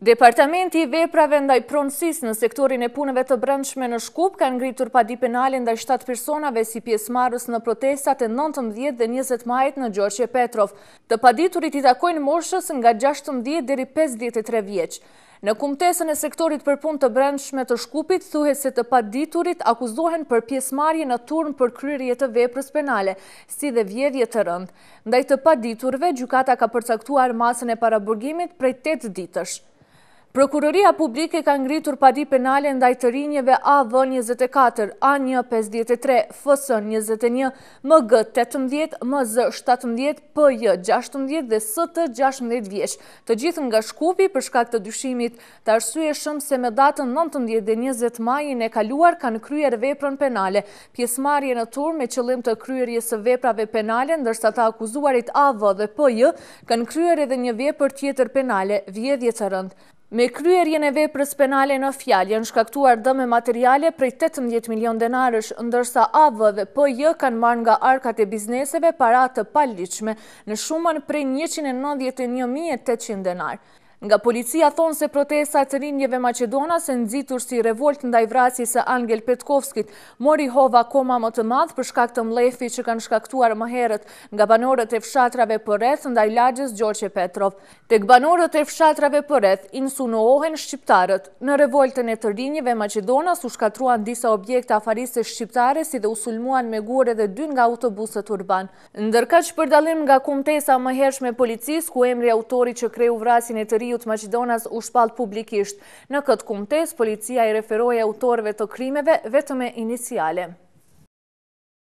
Departamenti i Veprave ndaj Pronësisë në sektorin e punëve të brendshme në Shkup ka ngritur padi penale ndaj 7 personave si pjesëmarrës në protestat e 19 dhe 20 majit në Gjorqe Petrov. Të paditurit i takojnë moshës nga 16 deri 53 vjeç. Në kumtesën e sektorit për punë të brendshme të Shkupit thuhet se të paditurit akuzohen për pjesëmarrje në turmë për kryerje të veprës penale, si dhe vjedhje të rëndë. Ndaj të paditurve, gjykata ka përcaktuar masën e paraburgimit prej tetë ditësh. Prokuroria Publike ka ngritur padi penale ndaj të rinjve AV. njëzet e katër, AN. pesëdhjetë e tre, FS. njëzet e një, MG. tetëmbëdhjetë, MZ. shtatëmbëdhjetë, PJ. gjashtëmbëdhjetë dhe ST. gjashtëmbëdhjetë vjeç, të gjithë nga Shkupi për shkak të dyshimit të arsyeshëm se me datën nëntëmbëdhjetë dhe njëzet majin e kaluar kanë kryer veprën penale Pjesëmarrje në turmë me qëllim të kryerjes së veprave penale, ndërsa të akuzuarit AV dhe PJ kanë kryer edhe një vepër tjetër penale, vjedhje të rëndë. Me kryerjen e veprës penale në fjalë janë shkaktuar dëme materiale prej tetëmbëdhjetë milionë denarësh, ndërsa AV dhe PJ kanë marrë nga arkat e bizneseve para të paligjshme në shumën prej njëqind e nëntëdhjetë e një mijë e tetëqind denarë. Nga policia thonë se protesta e të rinjve maqedonas e nxitur si revoltë ndaj vrasjes së Angel Petkovskit mori hov akoma më të madh për shkak të mllefit që kanë shkaktuar më herët nga banorët e fshatrave përreth ndaj lagjes Gjorçe Petrov. Tek banorët e fshatrave përreth insinuohen shqiptarët. Në revoltën e të rinjve maqedonas u shkatërruan disa objekte afariste shqiptare si dhe u sulmuan me gurë edhe dy nga autobusët urbanë. Ndërkaq, për dallim nga kumtesa e mëhershme e policisë, ku emri i autorit që kreu vrasjen e të riut maqedonas u shpall publikisht, në këtë kumtesë policia u referohej autorëve të krimeve vetëm me iniciale.